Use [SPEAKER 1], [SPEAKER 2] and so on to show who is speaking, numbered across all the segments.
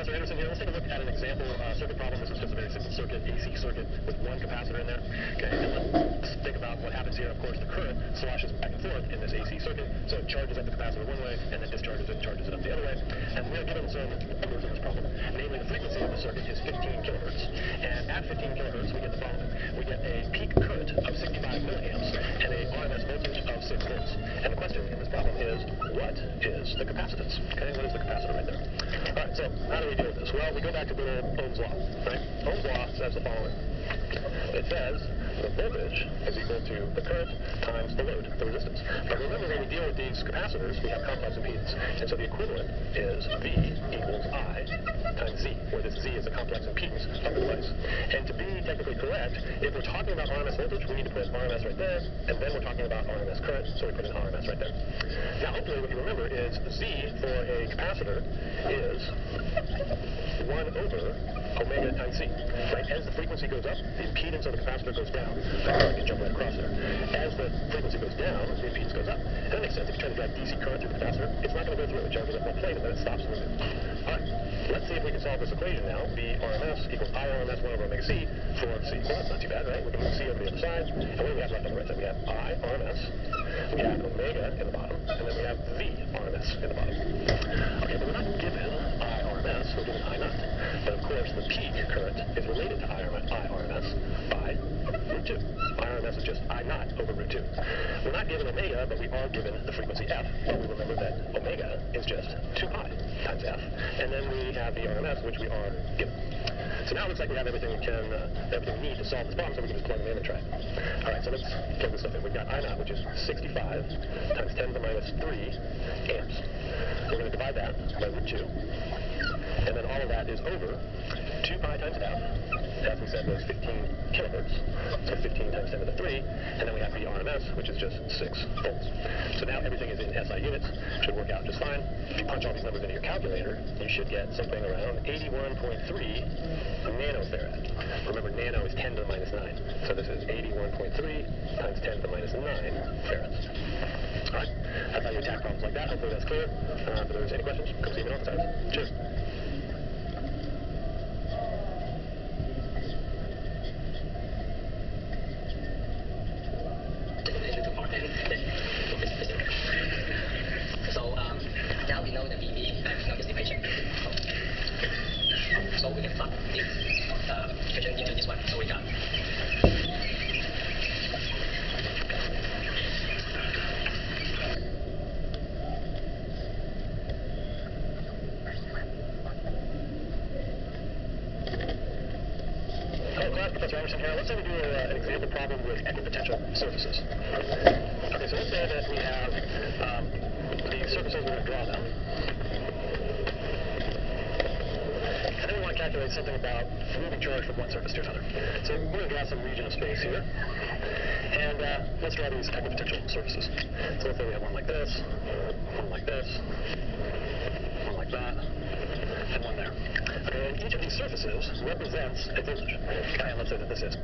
[SPEAKER 1] Professor Anderson here. Let's take a look at an example uh, circuit problem. This is just a very simple circuit, AC circuit, with one capacitor in there. Okay, and let's think about what happens here. Of course, the current sloshes back and forth in this AC circuit, so it charges up the capacitor one way, and then discharges it and charges it up the other way. And we're given some numbers in this problem. Namely, the frequency of the circuit is 15 kilohertz. And at 15 kilohertz, we get the following. We get a peak of 6 volts. And the question in this problem is, what is the capacitance? Okay, what is the capacitor right there? All right, so how do we deal with this? Well, we go back to good Ohm's law, right? Ohm's law says the following. It says the voltage is equal to the current times the load, the resistance. But remember, when we deal with these capacitors, we have complex impedance. And so the equivalent is V equals I times Z, where this Z is the complex impedance of the device. And to be technically correct, if we're talking about RMS voltage, we need to put RMS right then we're talking about RMS current, so we put an RMS right there. Now, hopefully what you remember is Z for a capacitor is 1 over omega times C. Right? As the frequency goes up, the impedance of the capacitor goes down. I can jump right across there. As the frequency goes down, the impedance goes up. And that makes sense. If you try to drive DC current through the capacitor, it's not going to go through. It charges up one plate and then it stops moving. All right. Let's see if we can solve this equation now. V RMS equals I RMS 1 over omega C for C. Not too bad, right? We can move C the other side. And what do we have left on the right side? We have I RMS. We have omega in the bottom. And then we have V RMS in the bottom. Okay, but we're not given I RMS. We're given I naught. But of course, the peak current is related to I RMS by root 2. I RMS is just I naught over root 2. We're not given omega, but we are given the frequency f. But we remember that omega is just 2 pi times f. And then we have the RMS, which we are given. So now it looks like we have everything we can, uh, everything we need to solve this problem, so we can just plug them in and try. All right, so let's plug this stuff in. We've got I naught, which is 65 times 10 to the minus 3 amps. We're going to divide that by root 2. And then all of that is over 2 pi times f. As we said, was 15 kilohertz. So 15 times 10 to the 3. And then we have the RMS, which is just 6 volts. So now everything is in SI units. Should work just fine. Punch all these numbers into your calculator, you should get something around 81.3 nanofarad. Remember, nano is 10 to the minus 9. So this is 81.3 times 10 to the minus 9 farads. All right. That's how you attack problems like that. Hopefully that's clear. Uh, if there's any questions, come see me on the side. Cheers.
[SPEAKER 2] So um, now we know the VB and know this equation. So we can plug this uh, equation into this one. So we got
[SPEAKER 1] Hello Anderson here. Let's say we do a, uh, an example problem with equipotential surfaces. Okay, so let's say that we have um, the surfaces we're going to draw now. And then we want to calculate something about moving charge from one surface to another. So we're going to draw some region of space here. And uh, let's draw these equipotential surfaces. So let's say we have one like this, one like this, one like that, and one there. And each of these surfaces represents a voltage. Okay, let's say that this is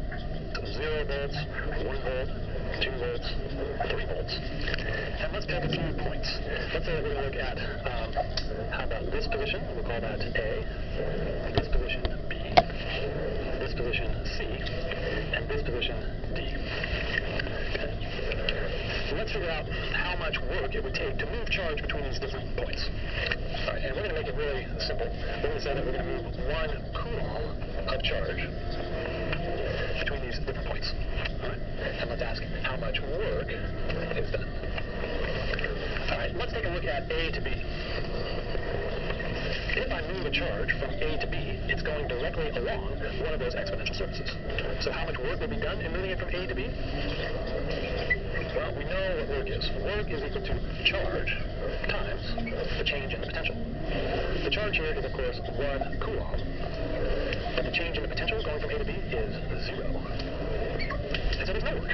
[SPEAKER 1] 0 volts, 1 volt, 2 volts, 3 volts. And let's pick a few points. Let's say that we're going to look at, um, how about this position? We'll call that A, this position B, this position C, and this position D. Okay. So let's figure out how much work it would take to move charge between these different points. All right, and we're going to make it really say that we're going to move one coulomb of charge between these different points. All right, and let's ask how much work is done. All right, let's take a look at A to B. If I move a charge from A to B, it's going directly along one of those equipotential surfaces. So how much work will be done in moving it from A to B? Well, we know what work is. Work is equal to charge times the change in the potential. The charge here is, of course, 1 coulomb. But the change in the potential going from A to B is 0. And so there's no work.